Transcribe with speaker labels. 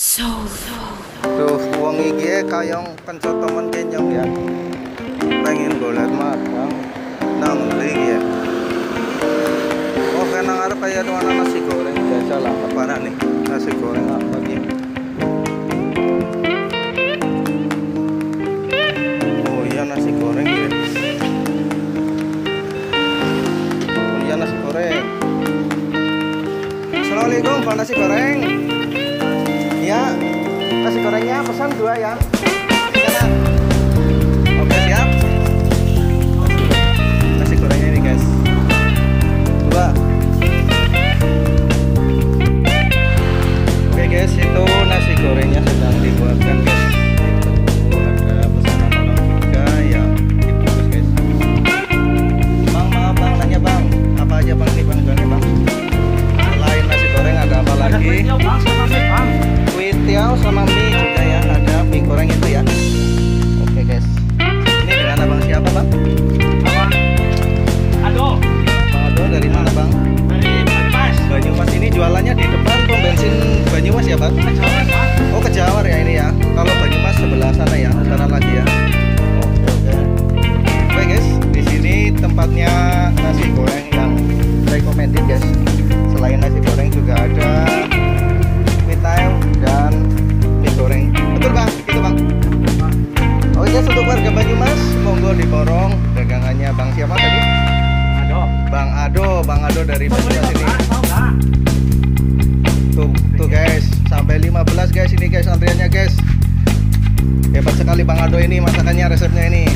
Speaker 1: Soul.
Speaker 2: Duh, wong iki kayong pencotoman kenyong ya. Pengen golek makan nang ndi ya. Oh, kena ngarep kayak ada nasi goreng biasa lah. Apa nih? Nasi goreng apa nih? Oh iya nasi goreng ya. Oh iya nasi goreng. Assalamualaikum, Pak nasi goreng. Ya, nasi gorengnya pesan dua ya. Sama diborong dagangannya bang siapa tadi? Bang Ado. Bang Ado dari Banyumas ini tuh tuh guys sampai 15 guys ini guys antriannya guys. Hebat sekali bang Ado ini masakannya resepnya ini